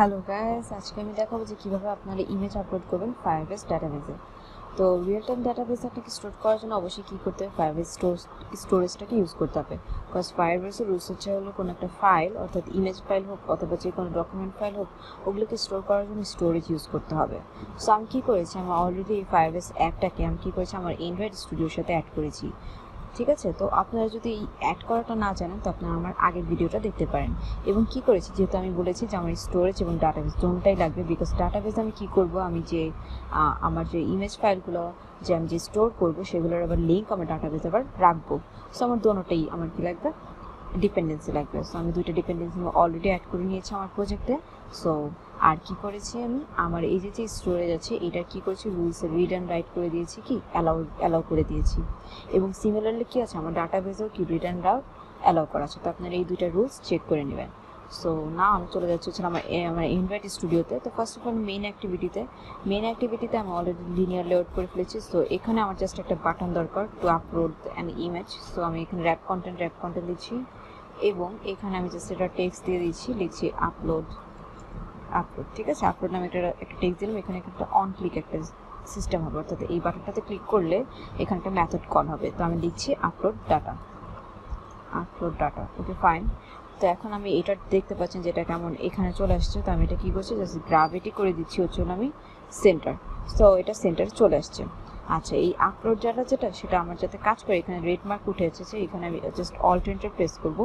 Hello guys আজকে আমি দেখাবো যে কীভাবে আপনারা ইমেজ আপলোড করবেন ফায়ারবেস ডাটাবেসে তো রিয়েল টাইম ডাটাবেস আপনাকে স্টোর করার জন্য অবশ্যই কী করতে হবে? ফায়ারবেস স্টোর স্টোরেজটাকে ইউজ করতে হবে। বিকজ ফায়ারবেসের রুলস হচ্ছে হলো কোনো একটা ফাইল অর্থাৎ ইমেজ ফাইল হোক, অথবা যে কোনো ডকুমেন্ট ফাইল হোক, ওগুলোকে স্টোর করার জন্য স্টোরেজ ইউজ করতে হবে। সো আমি কী করেছি? আমি অলরেডি এই ফায়ারবেস অ্যাপটাকে আমি কী করেছি? আমার অ্যান্ড্রয়েড স্টুডিওর সাথে অ্যাড করেছি। ঠিক আছে? তো আপনারা যদি এই অ্যাড করাটা না জানেন, তো আপনারা আমার আগের ভিডিওটা দেখতে পারেন। এবং কি করেছি? যেহেতু আমি বলেছি যে আমার স্টোরেজ এবং ডাটাবেস দোনটাই লাগবে বিকজ ডাটাবেস আমি কি করব? আমি যে আমার যে ইমেজ ফাইলগুলো যে আমি যে স্টোর করব, সেগুলোর আবার লিঙ্ক আমার ডাটাবেস আবার রাখব। সো আমার দোনোটাই আমার কি লাগবে? ডিপেন্ডেন্সি লাগবে সো আমি দুইটা ডিপেন্ডেন্সি অলরেডি অ্যাড করে নিয়েছি আমার প্রজেক্টে সো আর কি করেছি আমি? আমার এই যে যে স্টোরেজ আছে এটা কি করেছি? রুলসে রিড অ্যান্ড রাইট করে দিয়েছি কি? অ্যালাউ অ্যালাউ করে দিয়েছি। এবং সিমিলারলি কি আছে? আমার ডাটাবেসেও কি রিড অ্যান্ড রাউট অ্যালাউ করা আছে। তো আপনারা এই দুইটা রুলস চেক করে নেবেন। সো না, আমি চলে যাচ্ছি হচ্ছে আমার আমার ইনভাইট স্টুডিওতে তো ফার্স্ট অফ অল মেন অ্যাক্টিভিটিতে মেন অ্যাক্টিভিটিতে আমি অলরেডি লিনিয়ার লেআউট করে ফেলেছি। সো এখানে আমার জাস্ট একটা বাটন দরকার to upload an image so আমি এখানে র্যাপ কন্টেন্ট র্যাপ কন্টেন্ট দিচ্ছি এবং এখানে আমি জাস্ট এটা টেক্সট দিয়ে দিচ্ছি, লিখছি আপলোড আপলোড ঠিক আছে? আপলোড নামে একটা একটা টেক্সট দিলাম। এখানে একটা অন ক্লিক একটা সিস্টেম হবে। অর্থাৎ এই বাটনটাতে ক্লিক করলে এখানে একটা মেথড কল হবে। তো আমি লিখছি upload data upload data okay fine তো এখন আমি এটা দেখতে পাচ্ছেন যেটা কেমন এখানে চলে আসছে। তো আমি এটা কী করছি? জাস্ট গ্রাভিটি করে দিচ্ছি হচ্ছে আমি সেন্টার সো এটা সেন্টারে চলে আসছে। আচ্ছা এই আপলোড ডাটা যেটা, সেটা আমার যাতে কাজ করে, এখানে রেড মার্ক উঠে এসেছে এখানে আমি জাস্ট অল্টারনেটিভ প্রেস করব।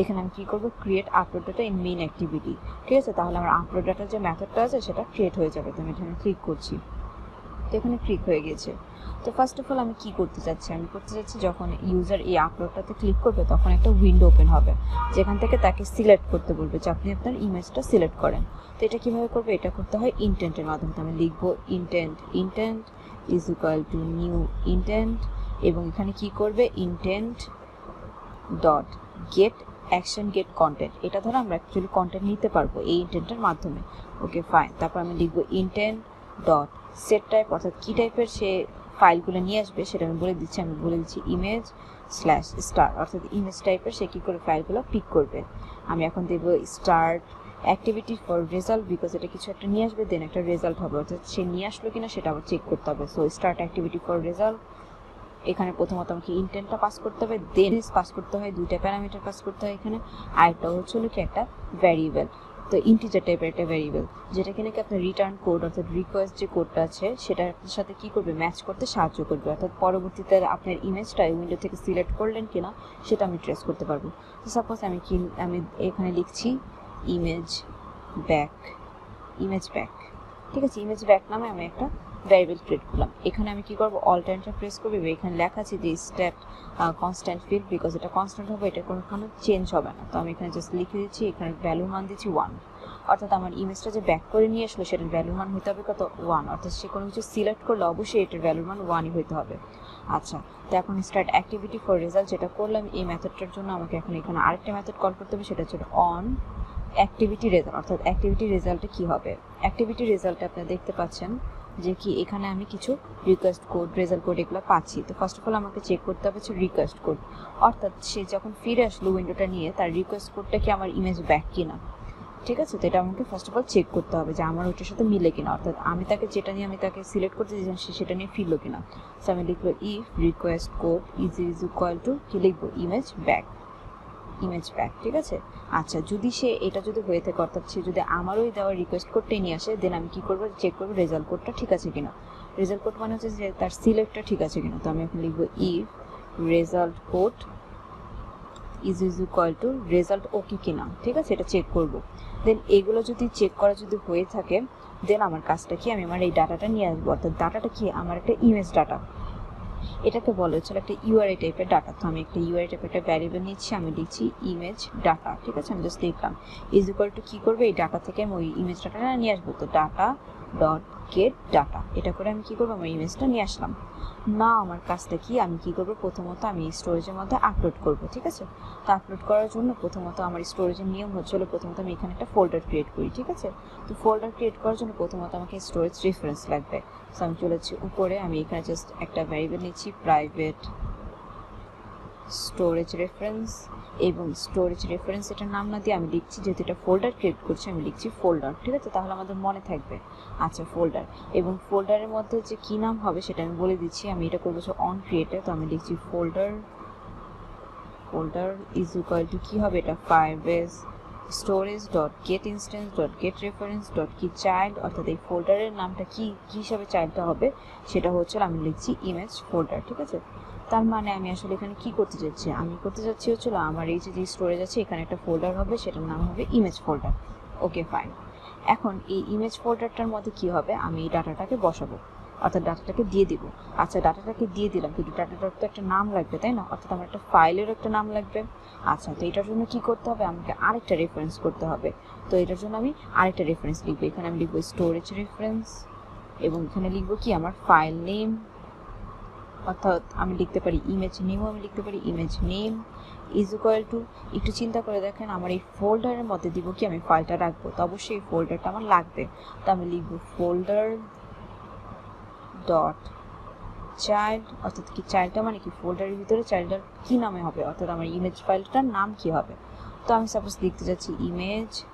এখানে আমি কী করব? Create upload data in main activity ঠিক আছে? তাহলে আমার আপলোড ডাটার যে মেথডটা আছে, সেটা ক্রিয়েট হয়ে যাবে। তো আমি এখানে ক্লিক করছি। তো এখানে ক্লিক হয়ে গেছে। তো ফার্স্ট অফ অল আমি কী করতে চাচ্ছি? আমি করতে চাচ্ছি যখন ইউজার এই আপলোডটাতে ক্লিক করবে, তখন একটা উইন্ডো ওপেন হবে, যেখান থেকে তাকে সিলেক্ট করতে বলবে যে আপনি আপনার ইমেজটা সিলেক্ট করেন। তো এটা কীভাবে করবে? এটা করতে হয় ইন্টেন্টের মাধ্যমে। আমি লিখব intent intent is equal to new intent এবং এখানে কি করবে? Intent dot get action get content এটা ধরো আমরা অ্যাকচুয়ালি কন্টেন্ট নিতে পারব এই ইন্টেন্টের মাধ্যমে। ওকে ফাইন তারপর আমি লিখব ইন্টেন্ট ডট সেট টাইপ অর্থাৎ কী টাইপের সে ফাইলগুলো নিয়ে আসবে, সেটা আমি বলে দিচ্ছি, আমি বলে দিচ্ছি ইমেজ স্ল্যাশ স্টার অর্থাৎ ইমেজ টাইপের সে কী করে ফাইলগুলো পিক করবে। আমি এখন দেব start activity for result because এটা কিছু একটা নিয়ে আসবে দেন একটা রেজাল্ট হবে, অর্থাৎ সে নিয়ে আসলো কিনা সেটা আবার চেক করতে হবে। So start activity for result এখানে প্রথমত আমাকে ইন্টেন্টটা পাস করতে হবে দেন পাস করতে হয়, দুইটা প্যারামিটার পাস করতে হয় এখানে আরেকটা হচ্ছে কি একটা ভ্যারিয়েবল তো ইন্টিজার টাইপের একটা ভ্যারিয়েবল যেটা কিনা কি আপনার রিটার্ন কোড অর্থাৎ রিকোয়েস্ট যে কোডটা আছে সেটা আপনার সাথে কী করবে? ম্যাচ করতে সাহায্য করবে। অর্থাৎ পরবর্তীতে আপনার ইমেজটা উইন্ডো থেকে সিলেক্ট করলেন কিনা, সেটা আমি ট্রেস করতে পারব। তো সাপোজ আমি কি, আমি এখানে লিখছি ইমেজ ব্যাক ইমেজ ব্যাক ঠিক আছে ইমেজ ব্যাক নামে আমি একটা ভ্যারিয়েবল ক্রিয়েট করলাম এখানে আমি কি করব? অল্টারনেটিভ প্রেস করব। এখানে লেখা আছে যে স্টেপ কনস্ট্যান্ট ফিল্ড বিকজ এটা কনস্ট্যান্ট হবে, এটা কোনো কোনো চেঞ্জ হবে না। তো আমি এখানে জাস্ট লিখে দিচ্ছি, এখানে ভ্যালু মান দিচ্ছি ওয়ান অর্থাৎ আমার ইমেজটা যে ব্যাক করে নিয়ে আসলো, সেটার ভ্যালু মান হতে হবে কত? ওয়ান অর্থাৎ সে কোনো কিছু সিলেক্ট করলে অবশ্যই এটার ভ্যালু মান ওয়ানই হতে হবে। আচ্ছা তো এখন স্টার্ট অ্যাক্টিভিটি ফর রেজাল্ট যেটা করলাম, এই মেথডটার জন্য আমাকে এখন এখানে আরেকটা মেথড কল করতে হবে, সেটা হচ্ছে অন অ্যাক্টিভিটি রেজাল্ট অর্থাৎ অ্যাক্টিভিটি রেজাল্টে কী হবে? অ্যাক্টিভিটি রেজাল্টে আপনারা দেখতে পাচ্ছেন যে কি এখানে আমি কিছু রিকোয়েস্ট কোড রেজাল্ট কোড এগুলো পাচ্ছি। তো ফার্স্ট অফ অল আমাকে চেক করতে হবে হচ্ছে রিকোয়েস্ট কোড অর্থাৎ সে যখন ফিরে আসলো উইন্ডোটা নিয়ে, তার রিকোয়েস্ট কোডটা কি আমার ইমেজ ব্যাক কিনা? ঠিক আছে? তো এটা আমাকে ফার্স্ট অফ অল চেক করতে হবে যে আমার ওইটার সাথে মিলে কিনা। অর্থাৎ আমি তাকে যেটা নিয়ে আমি তাকে সিলেক্ট করতে চাইছিলাম, সে সেটা নিয়ে ফিরলো কিনা? সো আমি লিখব if request code is is equal to কি লিখব? ইমেজ ব্যাক ইমেজ ব্যাক ঠিক আছে? আচ্ছা যদি সে এটা যদি হয়ে থাকে, অর্থাৎ সে যদি আমারও দেওয়ার রিকোয়েস্ট কোডটাই নিয়ে আসে দেন আমি কী করব? চেক করব রেজাল্ট কোডটা ঠিক আছে কিনা। রেজাল্ট কোড মানে হচ্ছে যে তার সিলেক্টটা ঠিক আছে কিনা। তো আমি এখন লিখব if result code is is equal to result okay কিনা, ঠিক আছে? এটা চেক করব। দেন এগুলো যদি চেক করা যদি হয়ে থাকে দেন আমার কাজটা কি? আমি আমার এই ডাটাটা নিয়ে আসব। অর্থাৎ ডাটাটা কি? আমার একটা ইমেজ ডাটা এটাকে বলা হচ্ছে একটা ইউআরআই টাইপের ডাটা তো আমি একটা ইউআরআই টাইপের একটা ভ্যারিয়েবল নিচ্ছি, আমি লিখছি ইমেজ ডাটা ঠিক আছে? আমি জাস্ট লিখলাম ইজ ইকুয়াল টু কি করবে? এই ডাটা থেকে আমি ওই ইমেজ ডাটাটা নিয়ে আসব। তো ডাটা ডট গেট ডাটা এটা করে আমি কী করব? আমার ইমেজটা নিয়ে আসলাম। না, আমার কাজটা কি? আমি কি করব? প্রথমত আমি স্টোরেজের মধ্যে আপলোড করব, ঠিক আছে? তো আপলোড করার জন্য প্রথমত আমার স্টোরেজের নিয়ম হচ্ছিল প্রথমত আমি এখানে একটা ফোল্ডার ক্রিয়েট করি, ঠিক আছে? তো ফোল্ডার ক্রিয়েট করার জন্য প্রথমত আমাকে স্টোরেজ রেফারেন্স লাগবে। সো আমি চলেছি উপরে, আমি এখানে জাস্ট একটা ভ্যারিয়েবল নিচ্ছি প্রাইভেট স্টোরেজ রেফারেন্স এবং স্টোরেজ রেফারেন্স এটার নাম না দিয়ে আমি লিখছি, যেহেতু এটা ফোল্ডার ক্রিয়েট করছি, আমি লিখছি ফোল্ডার ঠিক আছে? তাহলে আমাদের মনে থাকবে আচ্ছা ফোল্ডার এবং ফোল্ডারের মধ্যে যে কী নাম হবে সেটা আমি বলে দিচ্ছি, আমি এটা করব অন ক্রিয়েটে তো আমি লিখছি folder folder is equal to কী হবে এটা? Firebase storage dot get instance dot get reference dot কি চাইল্ড অর্থাৎ এই ফোল্ডারের নামটা কী কী হিসাবে চাইল্ডটা হবে? সেটা হচ্ছে আমি লিখছি ইমেজ ফোল্ডার ঠিক আছে? তার মানে আমি আসলে এখানে কি করতে যাচ্ছি? আমি করতে যাচ্ছি হচ্ছিল আমার এই যে স্টোরেজ আছে, এখানে একটা ফোল্ডার হবে, সেটার নাম হবে ইমেজ ফোল্ডার ওকে ফাইন এখন এই ইমেজ ফোল্ডারটার মধ্যে কি হবে? আমি এই ডাটাটাকে বসাবো। অর্থাৎ ডাটাটাকে দিয়ে দিব। আচ্ছা ডাটাটাকে দিয়ে দিলাম, কিন্তু ডাটাটার তো একটা নাম লাগবে, তাই না? অর্থাৎ আমার একটা ফাইলের একটা নাম লাগবে। আচ্ছা তো এটার জন্য কি করতে হবে? আমাকে আরেকটা রেফারেন্স করতে হবে। তো এটার জন্য আমি আরেকটা রেফারেন্স লিখব। এখানে আমি লিখব স্টোরেজ রেফারেন্স এবং এখানে লিখব কি? আমার ফাইল নেম অর্থাৎ আমি লিখতে পারি ইমেজ নেমও আমি লিখতে পারি image name is equal to একটু চিন্তা করে দেখেন আমার এই ফোল্ডারের মধ্যে দিব কি? আমি ফাইলটা রাখব। তো অবশ্যই এই ফোল্ডারটা আমার লাগবে। তো আমি লিখব ফোল্ডার ডট চাইল্ড অর্থাৎ কি চাইল্ডটা মানে কি? ফোল্ডারের ভিতরে চাইল্ডটার কি নামে হবে? অর্থাৎ আমার ইমেজ ফাইলটার নাম কি হবে? তো আমি সাপোজ লিখতে যাচ্ছি ইমেজ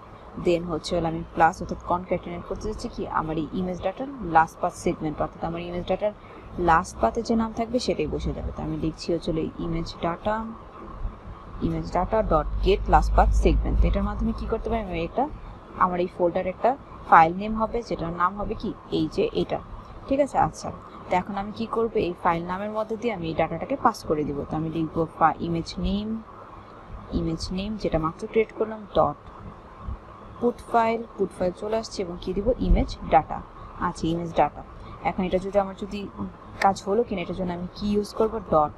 দেন হচ্ছে হলো আমি প্লাস অর্থাৎ কনক্যাটিনেট করতে যাচ্ছি কি? আমার এই ইমেজ ডাটার লাস্ট পাথ সেগমেন্ট অর্থাৎ আমার ইমেজ ডাটার লাস্ট পাতে যে নাম থাকবে সেটাই বসে যাবে। তো আমি লিখছি হচ্ছে image data image data dot get last path segment এটার মাধ্যমে কি করতে পারি? আমি এটা আমার এই ফোল্ডার একটা ফাইল নেম হবে, যেটার নাম হবে কি? এই যে এটা। ঠিক আছে? আচ্ছা। তো এখন আমি কি করব? এই ফাইল নামের মধ্যে দিয়ে আমি এই ডাটাটাকে পাস করে দিব। তো আমি লিখব ইমেজ নেম ইমেজ নেম যেটা মাত্র ক্রিয়েট করলাম dot put file put file চলে আসছে এবং কি দিব? ইমেজ ডাটা আচ্ছা ইমেজ ডাটা এখন এটা যদি আমার যদি কাজ হলো কিনা, এটার জন্য আমি কি ইউজ করব? Dot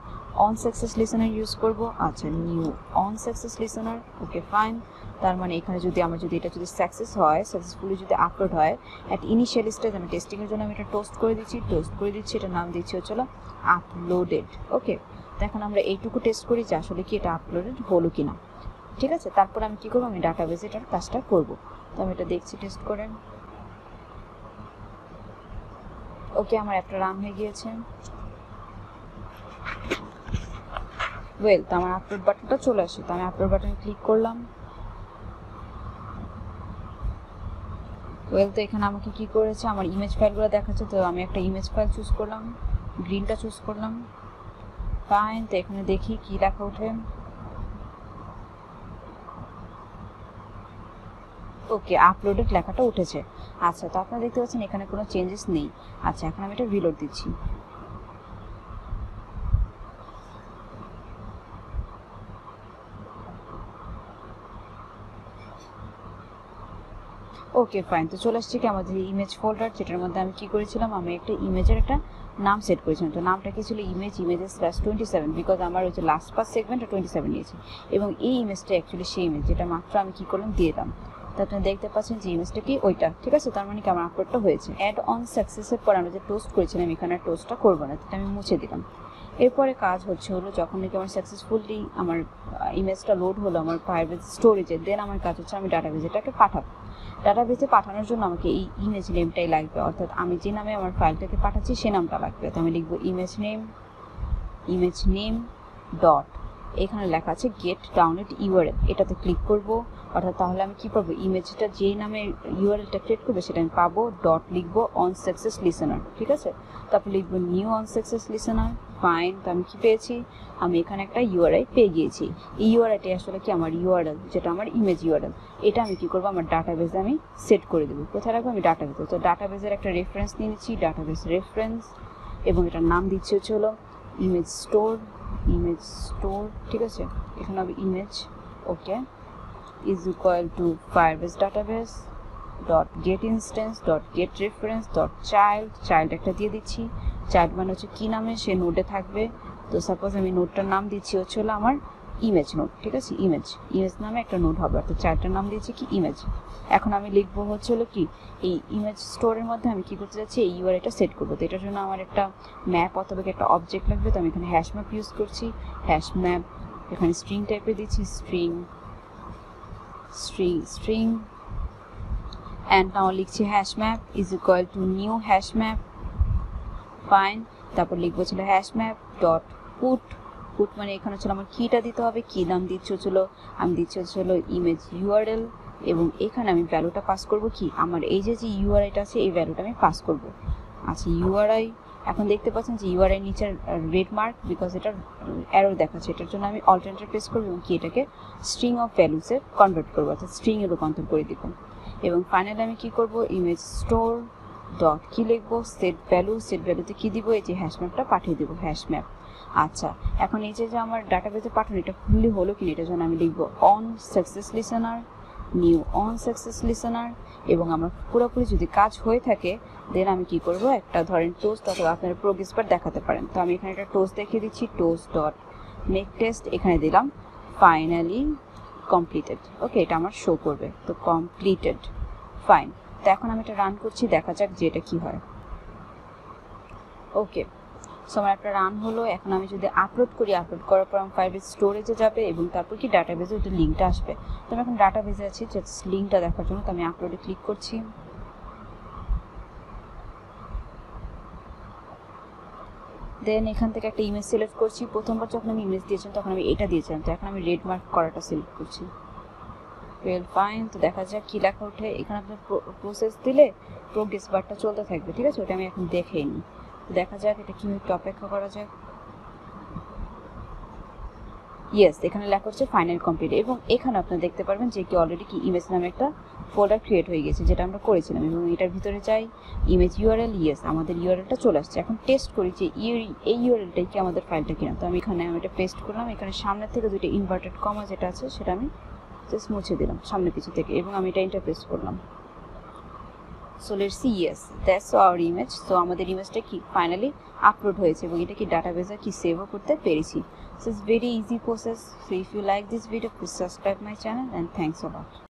on success listener use করব। আচ্ছা new on success listener okay fine তার মানে এখানে যদি আমার যদি এটা যদি সাকসেস হয় সাকসেসফুলি যদি আপলোড হয় অ্যাট ইনিশিয়াল স্টেজ আমি টেস্টিংয়ের জন্য আমি এটা টোস্ট করে দিচ্ছি টোস্ট করে দিচ্ছি এটা নাম দিচ্ছি হচ্ছে আপলোডেড ওকে তো এখন আমরা এইটুকু টেস্ট করি যে আসলে কি এটা আপলোডেড হলো কিনা। ঠিক আছে? তারপর আমি কি করব? আমি ডাটাবেসে এটার কাজটা করব। তো আমি এটা দেখছি টেস্ট করে ওকে আমার একটা রান হয়ে গিয়েছে। ওয়েল তো আমার আপলোড বাটনটা চলে আসে, তো আমি আপলোড বাটনে ক্লিক করলাম। ওয়েল তো এখানে আমাকে কি করেছে? আমার ইমেজ ফাইলগুলো দেখাচ্ছে, তো আমি একটা ইমেজ ফাইল চুজ করলাম গ্রিনটা চুজ করলাম। ফাইন তো এখানে দেখি কি লেখা ওঠে। ওকে আপলোডেড লেখাটা উঠেছে। আচ্ছা তো আপনারা দেখতে পাচ্ছেন এখানে কোনো চেঞ্জেস নেই। আচ্ছা এখন আমি এটা রিলোড দিচ্ছি। ওকে ফাইন তো চলে আসছি কি আমাদের ইমেজ ফোল্ডার যেটার মধ্যে আমি কি করেছিলাম? আমি একটা ইমেজের একটা নাম সেট করেছিলাম। তো নামটা কি ছিল? Image images slash twenty seven because আমার হচ্ছে last pass segment twenty seven নিয়েছে। এবং এই ইমেজটা অ্যাকচুয়ালি সেই ইমেজ যেটা মাত্র আমি কি করলাম? দিয়ে দিলাম। তো আপনি দেখতে পাচ্ছেন যে ইমেজটা কি? ওইটা, ঠিক আছে? তার মানে কি আমার আপলোডটা হয়েছে। অ্যাড অন সাকসেসের পর আমরা যে টোস্ট করেছিলাম, এখানে টোস্টটা করব না, সেটা আমি মুছে দিলাম। এরপরে কাজ হচ্ছে হলো, যখন নাকি আমার সাকসেসফুলি আমার ইমেজটা লোড হলো আমার ফায়ারবেজ স্টোরেজে দেন আমার কাজ হচ্ছে আমি ডাটাবেজ এটাকে পাঠাবো। ডাটা ডাটাবেজে পাঠানোর জন্য আমাকে এই ইমেজ নেমটাই লাগবে। অর্থাৎ আমি যে নামে আমার ফাইলটাকে পাঠাচ্ছি, সে নামটা লাগবে। তো আমি লিখব image name image name dot এখানে লেখা আছে গেট ডাউনলোড ইউআরএল এটাতে ক্লিক করব। অর্থাৎ তাহলে আমি কি পাবো ইমেজটা যে নামে ইউআরএলটা ক্রিয়েট করবে, সেটা আমি পাবো ডট লিখব অন সাকসেস লিসেনার ঠিক আছে? তারপর লিখব new on success listener fine তো আমি কি পেয়েছি? আমি এখানে একটা ইউআরআই পেয়ে গিয়েছি। এই ইউআরআইটি আসলে কি আমার ইউআরএল যেটা আমার ইমেজ ইউআরএল এটা আমি কি করব? আমার ডাটাবেজে আমি সেট করে দেবো। কোথায় রাখব? আমি ডাটাবেজে তো ডাটাবেজের একটা রেফারেন্স নিয়ে নিচ্ছি ডাটাবেজ রেফারেন্স এবং এটার নাম দিচ্ছি হচ্ছে হলো ইমেজ স্টোর ইমেজ স্টোর ঠিক আছে? এখানে হবে image okay is equal to firebase database dot get instance dot get reference dot child child একটা দিয়ে দিচ্ছি। Child মানে হচ্ছে কি নামে? সে নোটে থাকবে। তো সাপোজ আমি নোটটার নাম দিচ্ছি, হচ্ছে হলো আমার ইমেজ নোট ঠিক আছে? ইমেজ ইমেজ নামে একটা নোট হবে। অর্থাৎ চাইল্ডটার নাম দিয়েছি কি? ইমেজ এখন আমি লিখব হচ্ছে হলো কি? এই ইমেজ স্টোরের মধ্যে আমি কি করতে যাচ্ছি? এই ইউআরএটা সেট করব। তো এটার জন্য আমার একটা ম্যাপ অথবা একটা অবজেক্ট লাগবে। তো আমি এখানে হ্যাশ ম্যাপ ইউজ করছি। হ্যাশ ম্যাপ এখানে স্ট্রিং টাইপের দিচ্ছি। String string string. And now লিখছি hash map is equal to new hash map. Fine. তারপর লিখব ছিল hash map dot put. Input মানে এখানে হচ্ছে আমার কিটা দিতে হবে কি নাম দিচ্ছে হচ্ছিল আমি দিচ্ছি হচ্ছিল ইমেজ ইউআরএল এবং এখানে আমি ভ্যালুটা পাস করব কি? আমার এই যে যে ইউআরআইটা আছে, এই ভ্যালুটা আমি পাস করব। আচ্ছা ইউআরআই এখন দেখতে পাচ্ছেন যে ইউআরআই নিচের রেড মার্ক বিকজ এটার অ্যারো দেখাচ্ছে। এটার জন্য আমি অল্টারনেটার প্রেস করব এবং কি এটাকে স্ট্রিং অফ ভ্যালুসে কনভার্ট করব, অর্থাৎ স্ট্রিংয়ে রূপান্তর করে দিব। এবং ফাইনালি আমি কি করব? ইমেজ স্টোর ডট কি লিখব? সেট ভ্যালু সেট ভ্যালুতে কি দিব? এই যে হ্যাশ ম্যাপটা পাঠিয়ে দেবো হ্যাশ ম্যাপ আচ্ছা এখন এই যে যে আমার ডাটাবেসে পাঠানো, এটা ফুললি হলো কিনা, এটার জন্য আমি লিখব on success listener new on success listener এবং আমার পুরোপুরি যদি কাজ হয়ে থাকে দেন আমি কি করব? একটা ধরেন টোস্ট অথবা আপনার প্রোগ্রেস বার দেখাতে পারেন। তো আমি এখানে একটা টোস্ট দেখিয়ে দিচ্ছি টোস্ট ডট মেক টেস্ট এখানে দিলাম। ফাইনালি কমপ্লিটেড ওকে এটা আমার শো করবে। তো কমপ্লিটেড ফাইন তো এখন আমি এটা রান করছি, দেখা যাক যে এটা কী হয়। ওকে সো আমার একটা রান হলো। এখন আমি যদি আপলোড করি আপলোড করার পর আমার ফাইভের স্টোরেজে যাবে এবং তারপর কি ডাটাবেজে ওদের লিঙ্কটা আসবে। তো আমি এখন ডাটাবেজে আছি জাস্ট লিঙ্কটা দেখার জন্য তো আমি আপলোডে ক্লিক করছি। দেন এখান থেকে একটা ইমেজ সিলেক্ট করছি। প্রথমবার যখন আমি ইমেজ দিয়েছিলাম, তখন আমি এটা দিয়েছিলাম। তো এখন আমি রেড মার্ক করাটা সিলেক্ট করছি। ওয়েল ফাইন তো দেখা যাক কী লেখা ওঠে। এখানে আপনার প্রসেস দিলে প্রোগ্রেস বারটা চলতে থাকবে, ঠিক আছে? ওটা আমি এখন দেখেই নিই। দেখা যাক, এটা কীভাবে একটু অপেক্ষা করা যায় ইয়েস এখানে লেখা হচ্ছে ফাইনাল কমপ্লিট এবং এখানে আপনারা দেখতে পারবেন যে কি অলরেডি কি ইমেজ নামে একটা ফোল্ডার ক্রিয়েট হয়ে গেছে, যেটা আমরা করেছিলাম। এবং এটার ভিতরে যাই ইমেজ ইউআরএল ইয়েস আমাদের ইউআরএলটা চলে আসছে। এখন টেস্ট করি যে এই ইউআরএলটাই কি আমাদের ফাইলটা কিনা। তো আমি এখানে আমি এটা পেস্ট করলাম, এখানে সামনের থেকে দুটো ইনভার্টেড কমা যেটা আছে, সেটা আমি জাস্ট মুছে দিলাম সামনে পিছু থেকে। এবং আমি এটা ইন্টারপ্রেস করলাম। So let see yes that's our image so আমাদের ইমেজটা কি? ফাইনালি আপলোড হয়েছে এবং এটা কি ডাটাবেসে কি সেভও করতে পেরেছি। So it's very easy process so if you like this video please subscribe my channel and thanks a